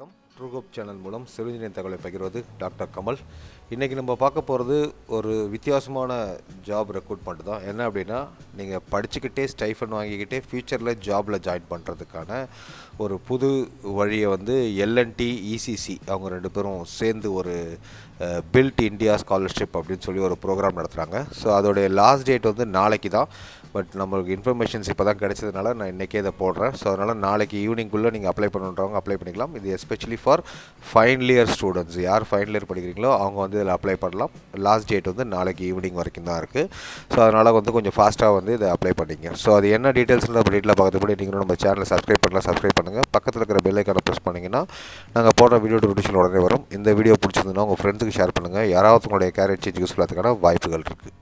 வணக்கம். ட்ரூகோப் சேனல் மூலம் சிறுநீரின் தகவலை பகிர்வது டாக்டர் கமல். இன்றைக்கி நம்ம பார்க்க போகிறது ஒரு வித்தியாசமான ஜாப் ரெக்ரூட்மெண்ட் தான். என்ன அப்படின்னா நீங்கள் படிச்சுக்கிட்டே ஸ்டைஃபன் வாங்கிக்கிட்டே ஃப்யூச்சரில் ஜாபில் ஜாயின் பண்ணுறதுக்கான ஒரு புது வழியை வந்து எல்என்டி இசிசி அவங்க ரெண்டு பேரும் சேர்ந்து ஒரு பில்ட் இந்தியா ஸ்காலர்ஷிப் அப்படின்னு சொல்லி ஒரு ப்ரோக்ராம் நடத்துகிறாங்க ஸோ அதோடைய லாஸ்ட் டேட் வந்து நாளைக்கு தான் பட் நம்மளுக்கு இன்ஃபர்மேஷன்ஸ் இப்போ தான் கிடைச்சதுனால நான் இன்றைக்கே இதை போடுறேன். ஸோ அதனால் நாளைக்கு ஈவினிங்குள்ளே நீங்கள் அப்ளை பண்ணுறவங்க அப்ளை பண்ணிக்கலாம். இது especially for final year students யார் ஃபைனல் இயர் படிக்கிறீங்களோ அவங்க வந்து இதில் அப்ளை பண்ணலாம். லாஸ்ட் டேட் வந்து நாளைக்கு ஈவினிங் வரைக்கும் தான் இருக்குது ஸோ அதனால் வந்து கொஞ்சம் ஃபாஸ்ட்டாக வந்து இதை அப்ளை பண்ணிங்க. ஸோ அது என்ன டீட்டெயில்ஸ்லாம் நம்ம டீட்டெயிலாக பார்க்கறதுக்கு நீங்களும் நம்ம சேனலை சப்ஸ்கிரைப் பண்ணலாம் சப்ஸ்கிரைப் பண்ணுங்கள் பக்கத்தில் இருக்கிற பெல்லைக்கான ப்ரெஸ் பண்ணிங்கன்னா நாங்கள் போடுற வீடியோ நோட்டிஃபிகேஷன் உடனே வரும். இந்த வீடியோ பிடிச்சிருந்ததுன்னா உங்கள் ஃப்ரெண்ட்ஸுக்கு ஷேர் பண்ணுங்கள் யாராவது உங்களுடைய கேரியர் சேஞ்ச் யூஸ்ஃபுல்லாக வாய்ப்புகள் இருக்குது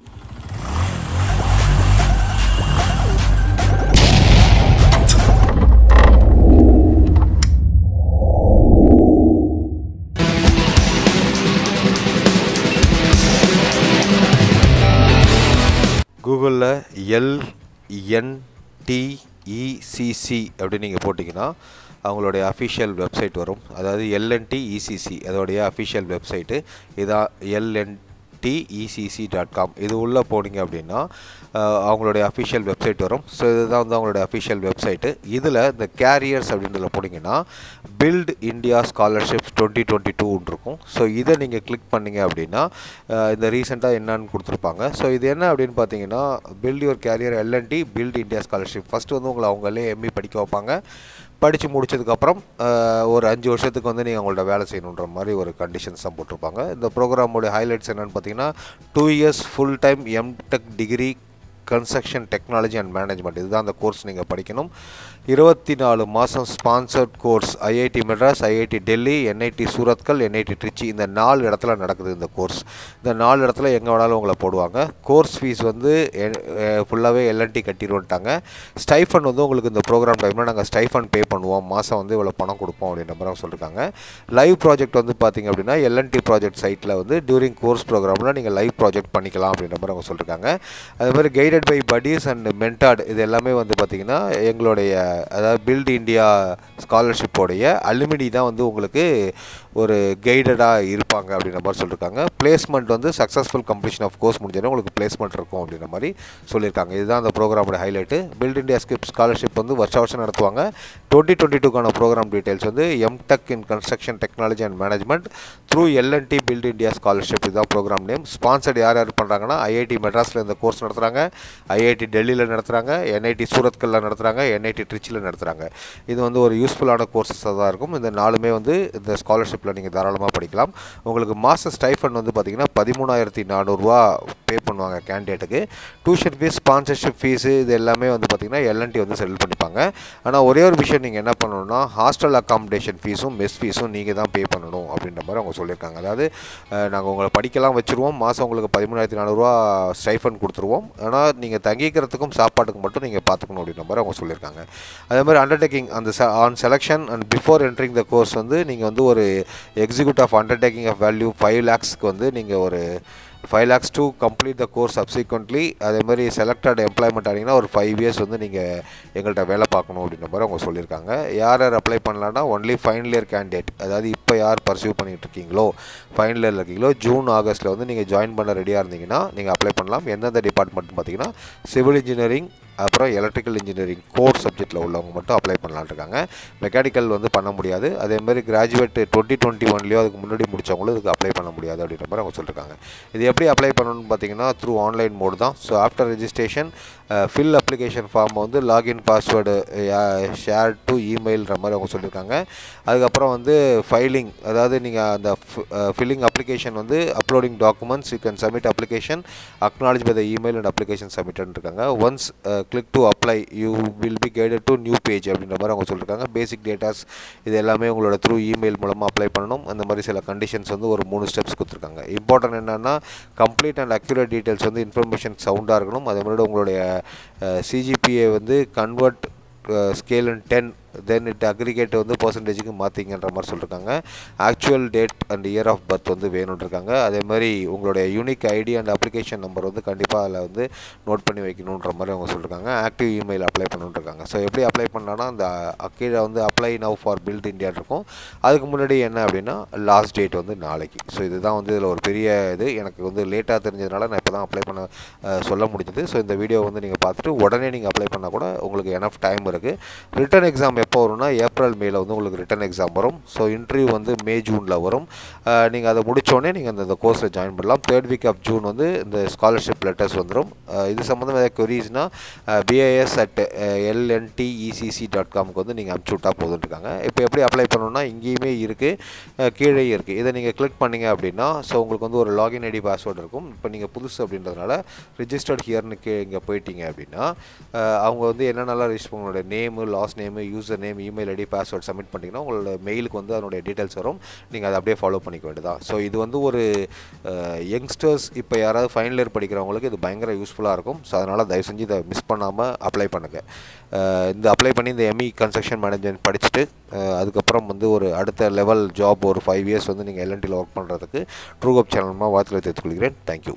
கூகுளில் எல்என்டிஇசிசி e, அப்படின்னு நீங்கள் போட்டிங்கன்னா அவங்களுடைய அஃபிஷியல் வெப்சைட் வரும். அதாவது L and T ECC e, அதோடைய அஃபிஷியல் வெப்சைட்டு இதான் L and T ECC dot com இது உள்ளே போனீங்க அப்படின்னா அவங்களுடைய அஃபிஷியல் வெப்சைட் வரும். ஸோ இதுதான் வந்து அவங்களுடைய அஃபிஷியல் வெப்சைட்டு இதில் இந்த கேரியர்ஸ் அப்படின்றதில் போனீங்கன்னா build India scholarships twenty twenty டூன்னு இருக்கும். ஸோ இதை நீங்கள் கிளிக் பண்ணிங்க அப்படின்னா இந்த ரீசெண்டாக என்னன்னு கொடுத்துருப்பாங்க. ஸோ இது என்ன அப்படின்னு பார்த்தீங்கன்னா build your career L and T build India scholarship first வந்து உங்களை அவங்களே எம்இ படிக்க வைப்பாங்க. படித்து முடிச்சதுக்கப்புறம் ஒரு அஞ்சு வருஷத்துக்கு வந்து நீங்கள் அவங்கள்ட்ட வேலை செய்யணுன்ற மாதிரி ஒரு கண்டிஷன்ஸ் தான் போட்டிருப்பாங்க. இந்த ப்ரோக்ராமோடைய ஹைலைட்ஸ் என்னென்னு பார்த்தீங்கன்னா two years full time MTech degree construction technology and management இதுதான் அந்த கோர்ஸ் நீங்கள் படிக்கணும். இருபத்தி நாலு மாதம் sponsored course IIT Madras IIT Delhi NIT Surathkal NIT Trichy இந்த நாலு இடத்துல நடக்குது இந்த கோர்ஸ் இந்த நாலு இடத்துல எங்கே வேணாலும் உங்களை போடுவாங்க. கோர்ஸ் ஃபீஸ் வந்து ஃபுல்லாகவே எல்என்டி கட்டிடுவோன்ட்டாங்க. ஸ்டைஃபன் வந்து உங்களுக்கு இந்த ப்ரோக்ராம் டைமில் நாங்கள் ஸ்டைஃபன் பே பண்ணுவோம். மாதம் வந்து இவ்வளோ பணம் கொடுப்போம் அப்படின்ற மாதிரி சொல்லியிருக்காங்க லைவ் ப்ராஜெக்ட் வந்து பார்த்திங்க அப்படின்னா எல்என்டி ப்ராஜெக்ட் சைட்டில் வந்து டியூரிங் கோர்ஸ் ப்ரோக்ராமில் நீங்கள் லைவ் ப்ராஜெக்ட் பண்ணிக்கலாம் அப்படின்ற மாதிரி அவங்க சொல்லியிருக்காங்க அதே மாதிரி guided by buddies and mentored இது எல்லாமே வந்து பார்த்திங்கன்னா எங்களுடைய அதாவது பில்ட் இந்தியா ஸ்காலர்ஷிப்போடைய அலுமினி தான் வந்து உங்களுக்கு ஒரு கைடடாக இருப்பாங்க அப்படின்ற மாதிரி சொல்லியிருக்காங்க பிளேஸ்மெண்ட் வந்து சக்ஸஸ்ஃபுல் கம்ப்ளீஷன் ஆஃப் கோர்ஸ் முடிஞ்சோடனே உங்களுக்கு பிளேஸ்மெண்ட் இருக்கும் அப்படின்ற மாதிரி சொல்லியிருக்காங்க இதுதான் அந்த ப்ரோக்ராமோட highlight build India skip scholarship வந்து வருஷ வருஷம் நடத்துவாங்க. டுவெண்ட்டி டுவெண்ட்டி டூக்கான ப்ரோக்ராம் டீட்டெயில்ஸ் வந்து MTech in construction technology and management through L&T build India scholarship இதுதான் ப்ரோக்ராம் நேம் ஸ்பான்சர்ட் யார் யார் பண்ணுறாங்கன்னா ஐஐடி மெட்ராஸில் இந்த கோர்ஸ் நடத்துகிறாங்க ஐஐடி டெல்லியில் நடத்துகிறாங்க என்ஐடி சூரத்கல்ல நடத்துகிறாங்க என்ஐடி ட்ரிச்சியில் நடத்துகிறாங்க இது வந்து ஒரு யூஸ்ஃபுல்லான கோர்சஸாக தான் இருக்கும். இந்த நாலுமே வந்து இந்த ஷாப்பில் நீங்கள் தாராளமாக படிக்கலாம். உங்களுக்கு மாத ஸ்டைஃபன் வந்து பார்த்திங்கன்னா பதிமூணாயிரத்தி நானூறுரூவா பே பண்ணுவாங்க கேண்டிடேட்டுக்கு டியூஷன் ஃபீஸ் ஸ்பான்சர்ஷிப் ஃபீஸு இது எல்லாமே வந்து பார்த்திங்கன்னா எல்என்டி வந்து செட்டில் பண்ணிப்பாங்க. ஆனால் ஒரே ஒரு விஷயம் நீங்கள் என்ன பண்ணணும்னா ஹாஸ்டல் அக்காமடேஷன் ஃபீஸும் மெஸ் ஃபீஸும் நீங்கள் தான் பே பண்ணணும் அப்படின்ற மாதிரி அவங்க சொல்லியிருக்காங்க. அதாவது நாங்கள் உங்களை படிக்கலாம் வச்சுருவோம். மாதம் உங்களுக்கு பதிமூணாயிரத்தி நானூறுரூவா ஸ்டைஃபன் கொடுத்துருவோம். ஆனால் நீங்கள் தங்கிக்கிறதுக்கும் சாப்பாட்டுக்கு மட்டும் நீங்கள் பார்த்துக்கணும் அப்படின்ற மாதிரி அவங்க சொல்லியிருக்காங்க. அதே மாதிரி அண்டர்டேக்கிங் அந்த on selection and before entering the course வந்து நீங்கள் வந்து ஒரு execute of undertaking of value five லேக்ஸ்க்கு வந்து நீங்கள் ஒரு five lakhs to complete the course subsequently அதே மாதிரி செலக்டட் எம்ப்ளாய்மெண்ட் ஆனீங்கன்னா ஒரு ஃபைவ் இயர்ஸ் வந்து நீங்கள் எங்கள்கிட்ட வேலை பார்க்கணும் அப்படின்ற மாதிரி அவங்க சொல்லியிருக்காங்க. யார் யார் அப்ளை பண்ணலான்னா ஒன்லி ஃபைனல் இயர் கேண்டிடேட் அதாவது இப்போ யார் பர்சியூ பண்ணிகிட்டு இருக்கீங்களோ ஃபைனல் இயரில் இருக்கீங்களோ ஜூன் ஆகஸ்ட்டில் வந்து நீங்கள் ஜாயின் பண்ண ரெடியாக இருந்தீங்கன்னா நீங்கள் அப்ளை பண்ணலாம். எந்தெந்த டிபார்ட்மெண்ட் பார்த்தீங்கன்னா சிவில் இன்ஜினியரிங் அப்புறம் எலக்ட்ரிக்கல் இன்ஜினியரிங் கோர் சப்ஜெக்ட்டில் உள்ளவங்க மட்டும் அப்ளை பண்ணலான் இருக்காங்க. மெக்கானிக்கல் வந்து பண்ண முடியாது. அதேமாதிரி கிராஜுவேட் டுவெண்ட்டி டுவெண்ட்டி ஒன்லேயோ அதுக்கு முன்னாடி முடித்தவங்களும் இதுக்கு அப்ளை பண்ண முடியாது அப்படின்ற மாதிரி அவங்க சொல்லியிருக்காங்க இது எப்படி அப்ளை பண்ணணும்னு பார்த்தீங்கன்னா த்ரூ ஆன்லைன் மோட் தான். So after registration fill application form வந்து லாகின் பாஸ்வேர்டு ஷேர் டு இமெயில்ன்ற மாதிரி அவங்க சொல்லியிருக்காங்க. அதுக்கப்புறம் வந்து ஃபைலிங் அதாவது நீங்கள் அந்த ஃபில்லிங் அப்ளிகேஷன் uh, வந்து uploading documents you can submit application acknowledge by the email and application சப்மிட்னு இருக்காங்க. Once click to apply you will be guided to new page அப்படின்ற மாதிரி அவங்க சொல்லியிருக்காங்க. பேசிக் டேட்டாஸ் இது எல்லாமே உங்களோட த்ரூ இமெயில் மூலமாக அப்ளை பண்ணணும். அந்த மாதிரி சில கண்டிஷன்ஸ் வந்து ஒரு மூணு ஸ்டெப்ஸ் கொடுத்துருக்காங்க. இம்பார்ட்டன்ட் என்னென்னா கம்ப்ளீட் அண்ட் அக்யூரேட் டீட்டெயில்ஸ் வந்து இன்ஃபர்மேஷன் சவுண்டாக இருக்கணும். அதே மாதிரி உங்களுடைய சிஜிபிஏ வந்து convert scale and ten then it aggregate வந்து பர்சன்டேஜுக்கு மாற்றிங்கன்ற மாதிரி சொல்லியிருக்காங்க actual date and year of birth வந்து வேணும்னு இருக்காங்க. அதே மாதிரி உங்களுடைய unique ID and application number வந்து கண்டிப்பாக அதில் வந்து நோட் பண்ணி வைக்கணுன்ற மாதிரி அவங்க சொல்லியிருக்காங்க ஆக்டிவ் இமெயில் அப்ளை பண்ணுன்ட்ருக்காங்க ஸோ எப்படி அப்ளை பண்ணலான்னா அந்த கீழே வந்து apply now for build India இருக்கும். அதுக்கு முன்னாடி என்ன அப்படின்னா லாஸ்ட் டேட் வந்து நாளைக்கு. ஸோ இதுதான் வந்து இதில் ஒரு பெரிய இது. எனக்கு வந்து லேட்டாக தெரிஞ்சதுனால நான் இப்போ தான் அப்ளை பண்ண சொல்ல முடிஞ்சது. ஸோ இந்த வீடியோ வந்து நீங்கள் பார்த்துட்டு உடனே நீங்கள் அப்ளை பண்ணால் கூட உங்களுக்கு எனஃப் டைம் இருக்குது ரிட்டன் எக்ஸாம் எப்போ வரும்னா ஏப்ரல் மேல வந்து உங்களுக்கு ரிட்டன் எக்ஸாம் வரும். ஸோ இன்டர்வியூ வந்து மே ஜூனில் வரும். நீங்கள் அதை முடித்தோடனே நீங்கள் அந்த கோர்ஸில் ஜாயின் பண்ணலாம். தேர்ட் வீக் ஆஃப் ஜூன் வந்து இந்த ஸ்காலர்ஷிப் லெட்டர்ஸ் வந்துடும் இது சம்மந்தம் ஏதாவது கொரீஸ்னால் பிஐஎஸ் அட் எல்என்டிஇசிசி டாட் காம்க்கு வந்து நீங்கள் அனுப்பிச்சி விட்டா போதுன்னு இருக்காங்க. இப்போ எப்படி அப்ளை பண்ணணும்னா இங்கேயுமே இருக்குது கீழே இருக்குது இதை நீங்கள் கிளிக் பண்ணீங்க அப்படின்னா ஸோ உங்களுக்கு வந்து ஒரு லாகின் ஐடி பாஸ்வேர்டு இருக்கும். இப்போ நீங்கள் புதுசு அப்படின்றதுனால ரிஜிஸ்டர்ட் ஹியர்னு கே இங்கே போயிட்டீங்க அப்படின்னா அவங்க வந்து என்னென்னலாம் ரிஜிஸ்டர் உங்களோட name last name use user name email ID password submit பண்ணிங்கன்னா உங்களோட மெயிலுக்கு வந்து அதனுடைய டீட்டெயில்ஸ் வரும். நீங்கள் அதை அப்படியே ஃபாலோ பண்ணிக்க வேண்டியதான் ஸோ இது வந்து ஒரு யங்ஸ்டர்ஸ் இப்போ யாராவது ஃபைனல் இயர் படிக்கிறவங்களுக்கு இது பயங்கர யூஸ்ஃபுல்லாக இருக்கும். ஸோ அதனால் தயவு செஞ்சு இதை மிஸ் பண்ணாமல் அப்ளை பண்ணுங்கள் இந்த அப்ளை பண்ணி இந்த எம்இ கன்ஸ்ட்ரக்ஷன் மேனேஜ்மெண்ட் படிச்சுட்டு அதுக்கப்புறம் வந்து ஒரு அடுத்த லெவல் ஜாப் ஒரு ஃபைவ் இயர்ஸ் வந்து நீங்கள் எல்என்டியில் ஒர்க் பண்ணுறதுக்கு ட்ரூகப் சேனல் மூலமாக வாழ்த்துக்களை தெரிவித்துக் கொள்கிறேன். தேங்க்யூ